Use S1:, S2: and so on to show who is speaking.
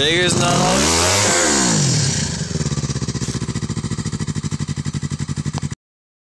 S1: Vegas not always.